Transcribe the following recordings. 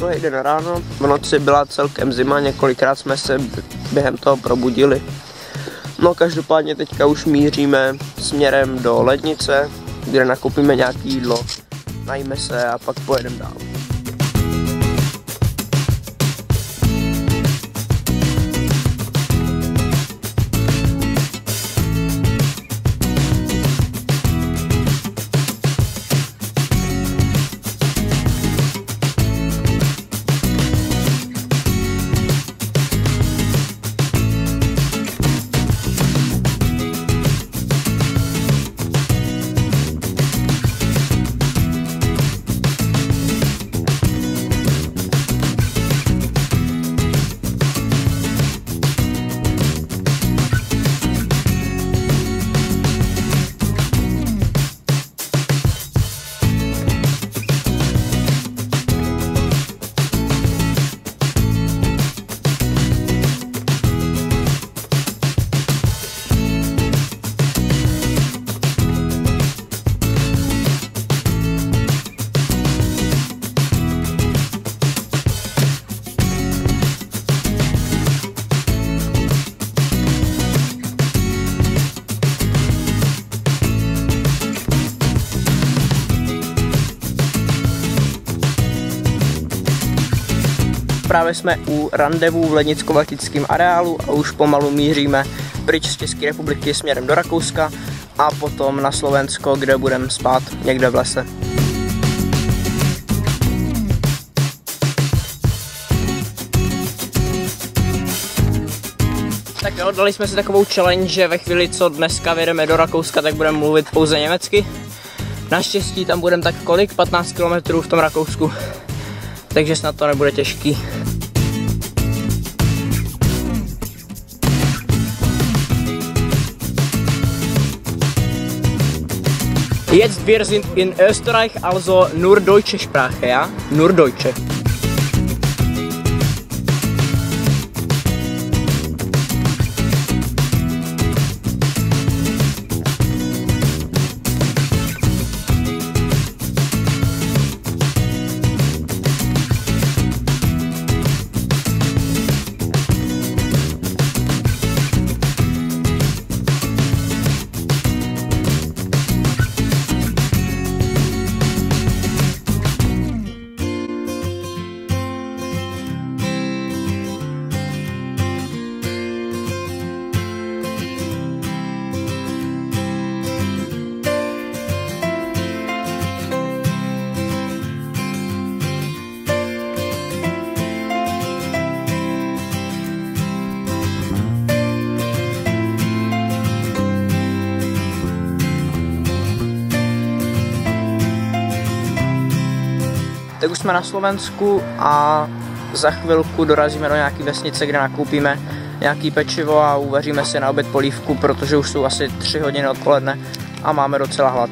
druhý den ráno, v noci byla celkem zima, několikrát jsme se během toho probudili. No každopádně teďka už míříme směrem do lednice, kde nakoupíme nějaký jídlo, najíme se a pak pojedeme dál. Právě jsme u randevu v Lednicko-Vatickém areálu a už pomalu míříme pryč z České republiky směrem do Rakouska a potom na Slovensko, kde budeme spát někde v lese. Tak jo, dali jsme si takovou challenge, že ve chvíli, co dneska vyjedeme do Rakouska, tak budeme mluvit pouze německy. Naštěstí tam budeme tak kolik? 15 km v tom Rakousku. Takže snad to nebude těžký. Jetzt wir sind in Österreich, also nur deutsche Sprache, ja? Nur deutsche. Tak už jsme na Slovensku a za chvilku dorazíme do nějaké vesnice, kde nakoupíme nějaký pečivo a uvaříme si na oběd polívku, protože už jsou asi 3 hodiny odpoledne a máme docela hlad.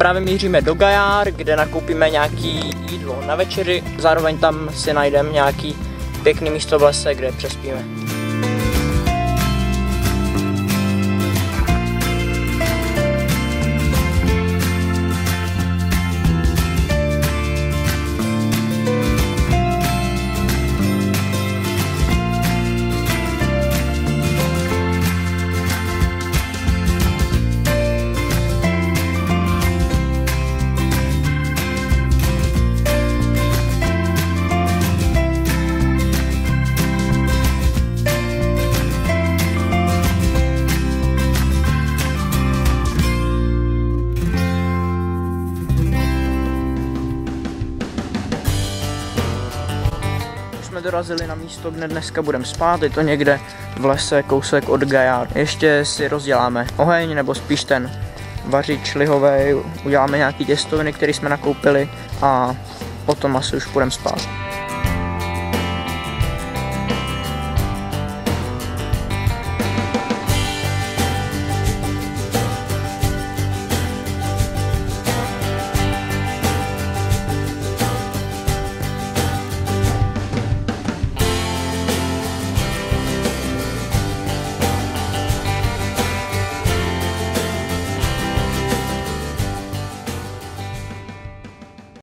Právě míříme do Gajár, kde nakoupíme nějaký jídlo na večeři, zároveň tam si najdeme nějaký pěkný místo v lese, kde přespíme. Jsme dorazili na místo, kde dneska budeme spát, je to někde v lese, kousek od Gajar. Ještě si rozděláme oheň, nebo spíš ten vařit šlihovej, uděláme nějaký těstoviny, které jsme nakoupili a potom asi už půjdeme spát.